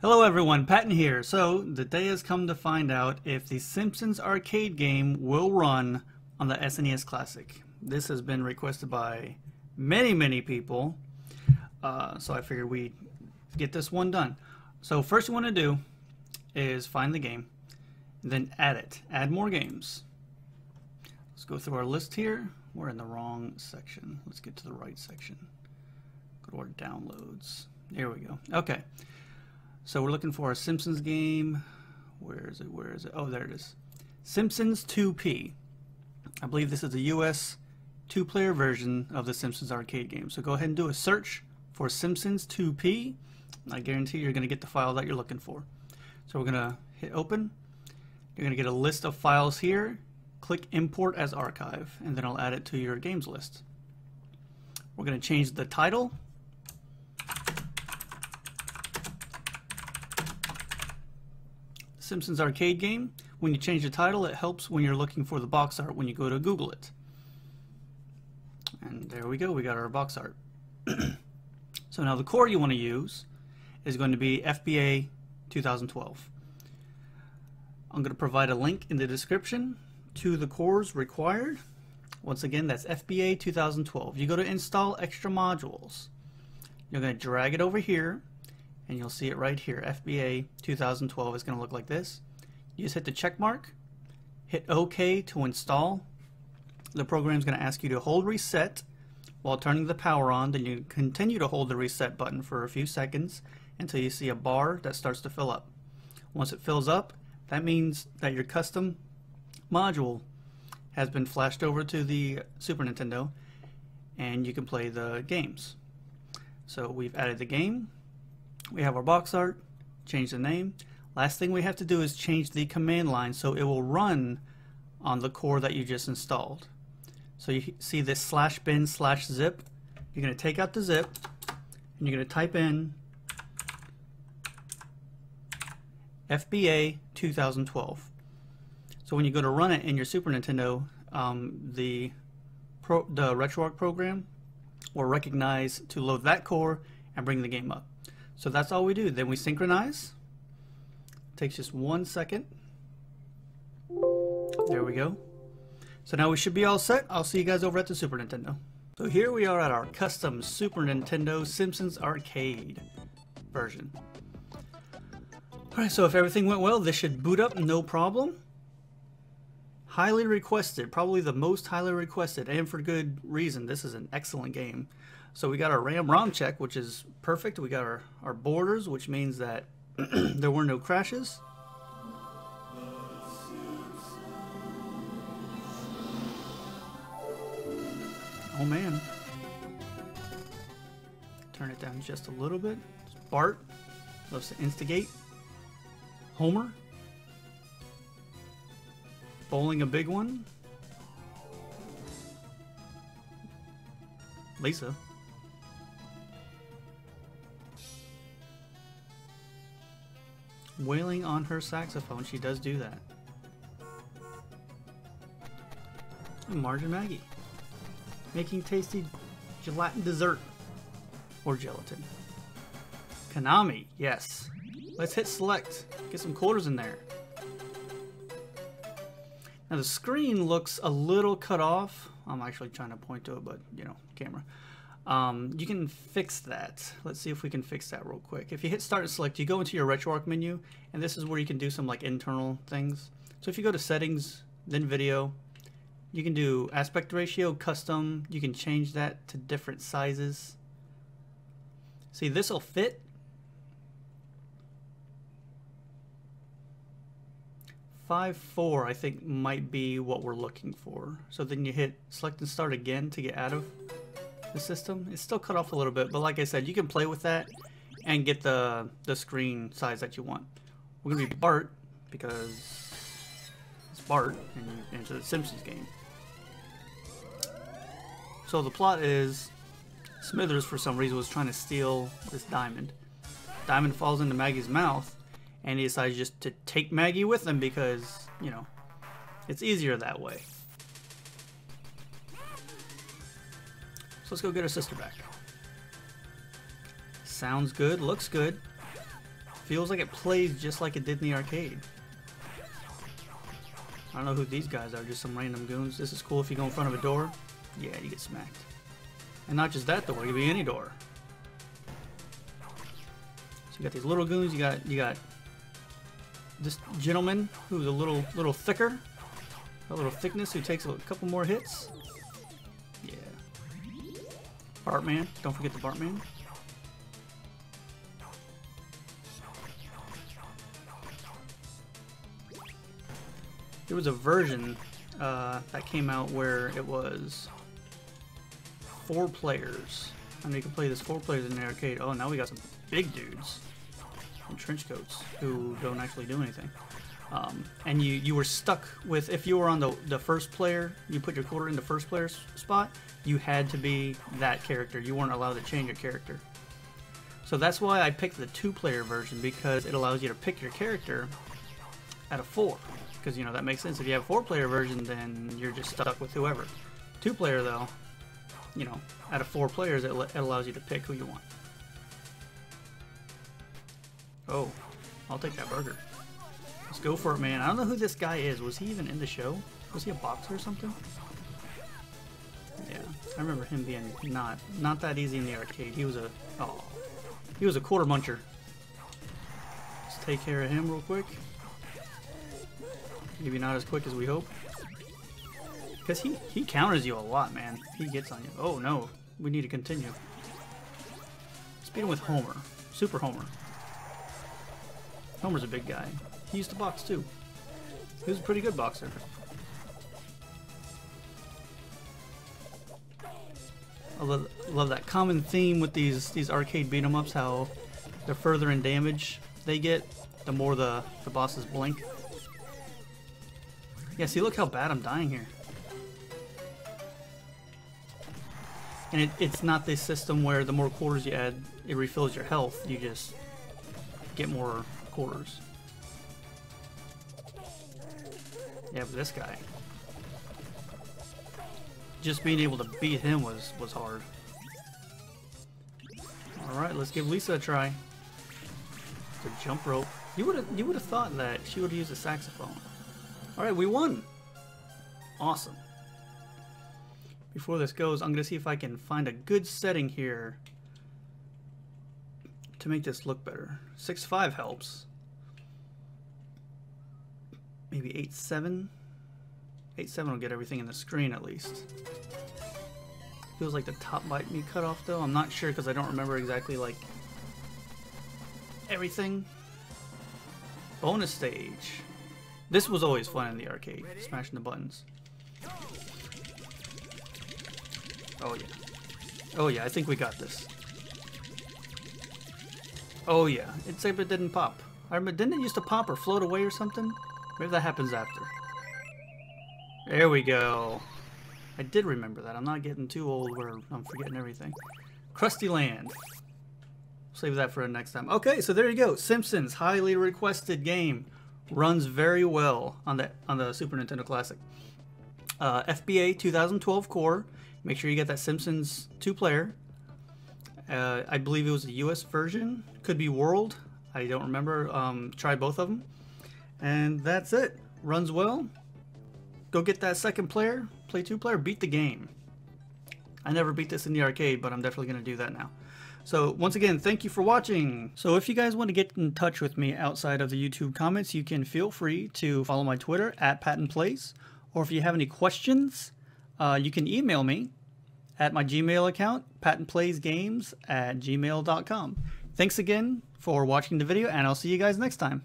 Hello everyone, Patton here. So, the day has come to find out if the Simpsons arcade game will run on the SNES Classic. This has been requested by many, many people, uh, so I figured we'd get this one done. So first you want to do is find the game, then add it. Add more games. Let's go through our list here. We're in the wrong section. Let's get to the right section. Go to our downloads. There we go. Okay. So we're looking for a Simpsons game. Where is it? Where is it? Oh, there it is. Simpsons 2P. I believe this is a US two-player version of the Simpsons arcade game. So go ahead and do a search for Simpsons 2P. I guarantee you're going to get the file that you're looking for. So we're going to hit open. You're going to get a list of files here. Click import as archive and then I'll add it to your games list. We're going to change the title Simpsons arcade game. When you change the title, it helps when you're looking for the box art when you go to Google it. And there we go, we got our box art. so now the core you want to use is going to be FBA 2012. I'm going to provide a link in the description to the cores required. Once again, that's FBA 2012. You go to install extra modules. You're going to drag it over here and you'll see it right here. FBA 2012 is going to look like this. You just hit the check mark, hit OK to install. The program is going to ask you to hold reset while turning the power on. Then you continue to hold the reset button for a few seconds until you see a bar that starts to fill up. Once it fills up, that means that your custom module has been flashed over to the Super Nintendo and you can play the games. So we've added the game, we have our box art, change the name. Last thing we have to do is change the command line so it will run on the core that you just installed. So you see this slash bin slash zip. You're going to take out the zip and you're going to type in FBA 2012. So when you go to run it in your Super Nintendo, um, the, pro, the RetroArch program will recognize to load that core and bring the game up. So that's all we do. Then we synchronize. Takes just one second. There we go. So now we should be all set. I'll see you guys over at the Super Nintendo. So here we are at our custom Super Nintendo Simpsons Arcade version. Alright, so if everything went well, this should boot up no problem. Highly requested, probably the most highly requested, and for good reason. This is an excellent game. So we got our RAM ROM check, which is perfect. We got our, our borders, which means that there were no crashes. Oh man. Turn it down just a little bit. Bart loves to instigate. Homer. Bowling a big one. Lisa. wailing on her saxophone. She does do that. Marge and Maggie. Making tasty gelatin dessert. Or gelatin. Konami, yes. Let's hit select. Get some quarters in there. Now the screen looks a little cut off. I'm actually trying to point to it, but you know, camera. Um, you can fix that. Let's see if we can fix that real quick. If you hit start and select, you go into your RetroArch menu, and this is where you can do some like internal things. So if you go to settings, then video, you can do aspect ratio, custom, you can change that to different sizes. See, this will fit. Five four, I think, might be what we're looking for. So then you hit select and start again to get out of the system. It's still cut off a little bit, but like I said, you can play with that and get the, the screen size that you want. We're going to be Bart because it's Bart and into the Simpsons game. So the plot is Smithers, for some reason, was trying to steal this diamond. Diamond falls into Maggie's mouth, and he decides just to take Maggie with him because, you know, it's easier that way. So let's go get our sister back. Sounds good, looks good. feels like it plays just like it did in the arcade. I don't know who these guys are, just some random goons. This is cool if you go in front of a door. Yeah, you get smacked. And not just that door, it could be any door. So you got these little goons, you got you got this gentleman who's a little little thicker, a little thickness who takes a couple more hits. Yeah. Bartman, don't forget the Bartman. There was a version uh, that came out where it was four players. I mean, you can play this four players in the arcade. Oh, now we got some big dudes trench coats who don't actually do anything. Um, and you, you were stuck with, if you were on the, the first player, you put your quarter in the first player's spot, you had to be that character. You weren't allowed to change your character. So that's why I picked the two player version because it allows you to pick your character at a four because you know that makes sense. If you have a four-player version, then you're just stuck with whoever. Two-player though, you know, out of four players, it, it allows you to pick who you want. Oh, I'll take that burger. Let's go for it, man. I don't know who this guy is. Was he even in the show? Was he a boxer or something? Yeah, I remember him being not not that easy in the arcade. He was a oh, he was a quarter muncher. Let's take care of him real quick. Maybe not as quick as we hope. Because he, he counters you a lot, man. He gets on you. Oh, no. We need to continue. Speaking with Homer. Super Homer. Homer's a big guy. He used to box, too. He was a pretty good boxer. I love, love that common theme with these these arcade beat 'em ups. How the further in damage they get, the more the the bosses blink. Yeah, see, look how bad I'm dying here. And it, it's not this system where the more quarters you add, it refills your health. You just get more quarters. Yeah, but this guy. Just being able to beat him was, was hard. Alright, let's give Lisa a try. The jump rope. You would have you would have thought that she would have used a saxophone. Alright, we won! Awesome. Before this goes, I'm to see if I can find a good setting here to make this look better. 6-5 helps. Maybe 8.7? 8.7 will get everything in the screen at least. Feels like the top might be cut off though. I'm not sure because I don't remember exactly like everything. Bonus stage. This was always fun in the arcade, smashing the buttons. Oh yeah. Oh yeah, I think we got this. Oh yeah, it's like it didn't pop. I remember, didn't it used to pop or float away or something? Maybe that happens after. There we go. I did remember that. I'm not getting too old where I'm forgetting everything. Krusty Land. Save that for next time. Okay, so there you go. Simpsons, highly requested game runs very well on the on the Super Nintendo Classic. Uh, FBA 2012 core. Make sure you get that Simpsons two-player. Uh, I believe it was a U.S. version. Could be World. I don't remember. Um, try both of them. And that's it. Runs well. Go get that second player. Play two-player. Beat the game. I never beat this in the arcade, but I'm definitely going to do that now. So once again, thank you for watching. So if you guys want to get in touch with me outside of the YouTube comments, you can feel free to follow my Twitter at PattonPlays. Or if you have any questions, uh, you can email me at my Gmail account, pattonplaysgames at gmail.com. Thanks again for watching the video, and I'll see you guys next time.